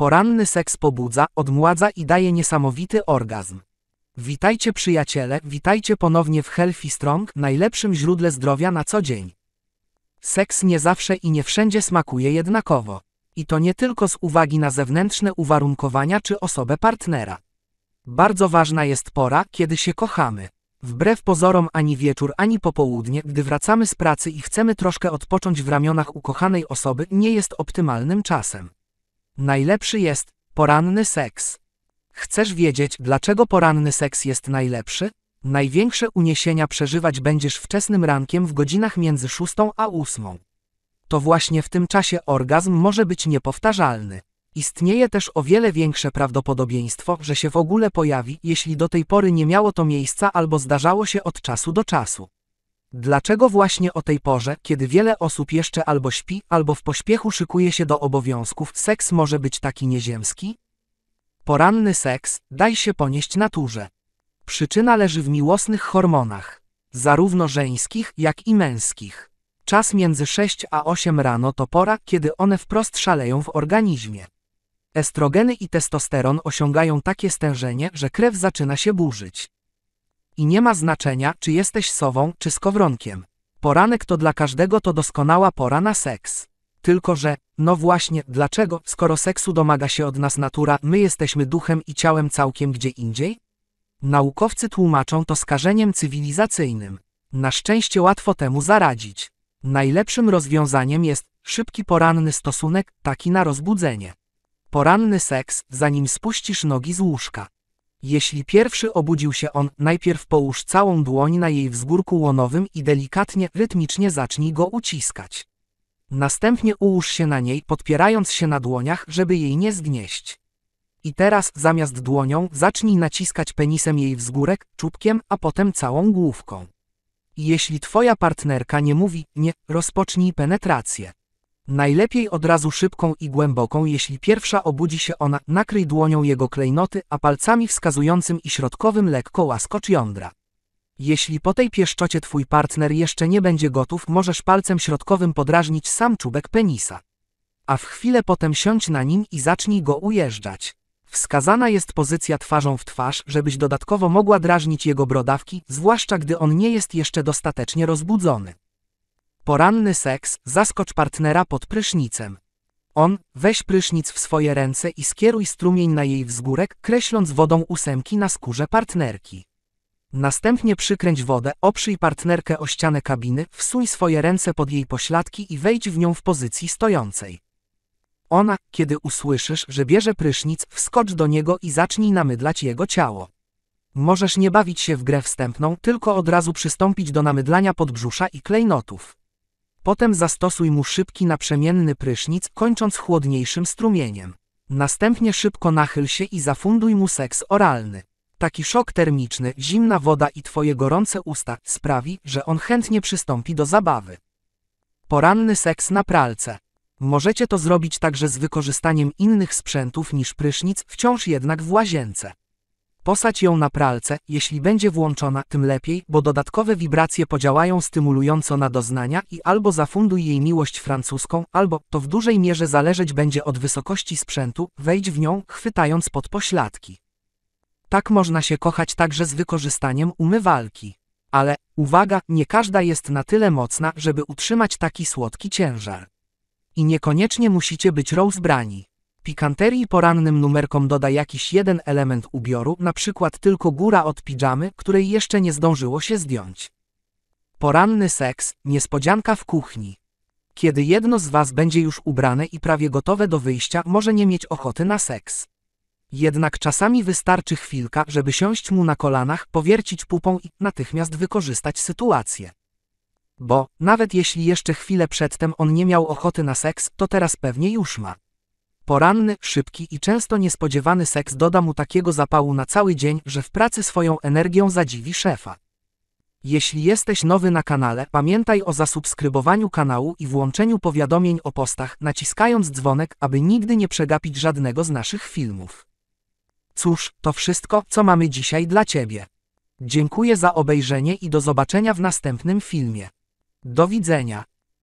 Poranny seks pobudza, odmładza i daje niesamowity orgazm. Witajcie przyjaciele, witajcie ponownie w Healthy Strong, najlepszym źródle zdrowia na co dzień. Seks nie zawsze i nie wszędzie smakuje jednakowo. I to nie tylko z uwagi na zewnętrzne uwarunkowania czy osobę partnera. Bardzo ważna jest pora, kiedy się kochamy. Wbrew pozorom ani wieczór, ani popołudnie, gdy wracamy z pracy i chcemy troszkę odpocząć w ramionach ukochanej osoby, nie jest optymalnym czasem. Najlepszy jest poranny seks. Chcesz wiedzieć, dlaczego poranny seks jest najlepszy? Największe uniesienia przeżywać będziesz wczesnym rankiem w godzinach między 6 a 8. To właśnie w tym czasie orgazm może być niepowtarzalny. Istnieje też o wiele większe prawdopodobieństwo, że się w ogóle pojawi, jeśli do tej pory nie miało to miejsca albo zdarzało się od czasu do czasu. Dlaczego właśnie o tej porze, kiedy wiele osób jeszcze albo śpi, albo w pośpiechu szykuje się do obowiązków, seks może być taki nieziemski? Poranny seks, daj się ponieść naturze. Przyczyna leży w miłosnych hormonach, zarówno żeńskich, jak i męskich. Czas między 6 a 8 rano to pora, kiedy one wprost szaleją w organizmie. Estrogeny i testosteron osiągają takie stężenie, że krew zaczyna się burzyć. I nie ma znaczenia, czy jesteś sową, czy skowronkiem. Poranek to dla każdego to doskonała pora na seks. Tylko że, no właśnie, dlaczego, skoro seksu domaga się od nas natura, my jesteśmy duchem i ciałem całkiem gdzie indziej? Naukowcy tłumaczą to skażeniem cywilizacyjnym. Na szczęście łatwo temu zaradzić. Najlepszym rozwiązaniem jest szybki poranny stosunek, taki na rozbudzenie. Poranny seks, zanim spuścisz nogi z łóżka. Jeśli pierwszy obudził się on, najpierw połóż całą dłoń na jej wzgórku łonowym i delikatnie, rytmicznie zacznij go uciskać. Następnie ułóż się na niej, podpierając się na dłoniach, żeby jej nie zgnieść. I teraz, zamiast dłonią, zacznij naciskać penisem jej wzgórek, czubkiem, a potem całą główką. Jeśli twoja partnerka nie mówi nie, rozpocznij penetrację. Najlepiej od razu szybką i głęboką, jeśli pierwsza obudzi się ona, nakryj dłonią jego klejnoty, a palcami wskazującym i środkowym lekko łaskocz jądra. Jeśli po tej pieszczocie twój partner jeszcze nie będzie gotów, możesz palcem środkowym podrażnić sam czubek penisa. A w chwilę potem siądź na nim i zacznij go ujeżdżać. Wskazana jest pozycja twarzą w twarz, żebyś dodatkowo mogła drażnić jego brodawki, zwłaszcza gdy on nie jest jeszcze dostatecznie rozbudzony. Poranny seks, zaskocz partnera pod prysznicem. On, weź prysznic w swoje ręce i skieruj strumień na jej wzgórek, kreśląc wodą ósemki na skórze partnerki. Następnie przykręć wodę, oprzyj partnerkę o ścianę kabiny, wsuń swoje ręce pod jej pośladki i wejdź w nią w pozycji stojącej. Ona, kiedy usłyszysz, że bierze prysznic, wskocz do niego i zacznij namydlać jego ciało. Możesz nie bawić się w grę wstępną, tylko od razu przystąpić do namydlania podbrzusza i klejnotów. Potem zastosuj mu szybki naprzemienny prysznic, kończąc chłodniejszym strumieniem. Następnie szybko nachyl się i zafunduj mu seks oralny. Taki szok termiczny, zimna woda i twoje gorące usta sprawi, że on chętnie przystąpi do zabawy. Poranny seks na pralce. Możecie to zrobić także z wykorzystaniem innych sprzętów niż prysznic, wciąż jednak w łazience. Posadź ją na pralce, jeśli będzie włączona, tym lepiej, bo dodatkowe wibracje podziałają stymulująco na doznania i albo zafunduj jej miłość francuską, albo, to w dużej mierze zależeć będzie od wysokości sprzętu, wejdź w nią, chwytając pod pośladki. Tak można się kochać także z wykorzystaniem umywalki. Ale, uwaga, nie każda jest na tyle mocna, żeby utrzymać taki słodki ciężar. I niekoniecznie musicie być rozbrani. Pikanterii porannym numerkom doda jakiś jeden element ubioru, na przykład tylko góra od pijamy, której jeszcze nie zdążyło się zdjąć. Poranny seks, niespodzianka w kuchni. Kiedy jedno z was będzie już ubrane i prawie gotowe do wyjścia, może nie mieć ochoty na seks. Jednak czasami wystarczy chwilka, żeby siąść mu na kolanach, powiercić pupą i natychmiast wykorzystać sytuację. Bo, nawet jeśli jeszcze chwilę przedtem on nie miał ochoty na seks, to teraz pewnie już ma. Poranny, szybki i często niespodziewany seks doda mu takiego zapału na cały dzień, że w pracy swoją energią zadziwi szefa. Jeśli jesteś nowy na kanale, pamiętaj o zasubskrybowaniu kanału i włączeniu powiadomień o postach, naciskając dzwonek, aby nigdy nie przegapić żadnego z naszych filmów. Cóż, to wszystko, co mamy dzisiaj dla Ciebie. Dziękuję za obejrzenie i do zobaczenia w następnym filmie. Do widzenia.